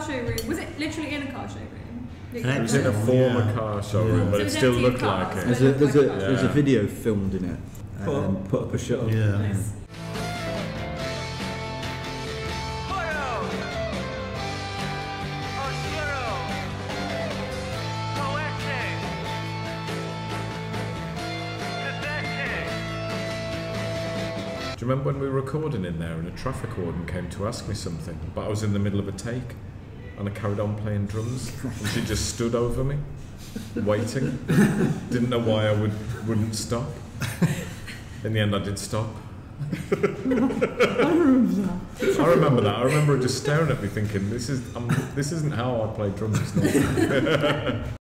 car showroom. Was it literally in a car showroom? It was in a former Yeah. car showroom, Yeah. but So it it still looked of like it. but- There's a, there's a, Yeah. there's a video filmed in it. Put up- Um, put up a shot. Yeah. Nice. Do you remember when we were recording in there and a traffic warden came to ask me something, but I was in the middle of a take and I carried on playing drums and she just stood over me, waiting. Didn't know why I would, wouldn't stop. In the end, I did stop. I remember that. I remember her just staring at me, thinking, "This is um, this isn't how I play drums." normally."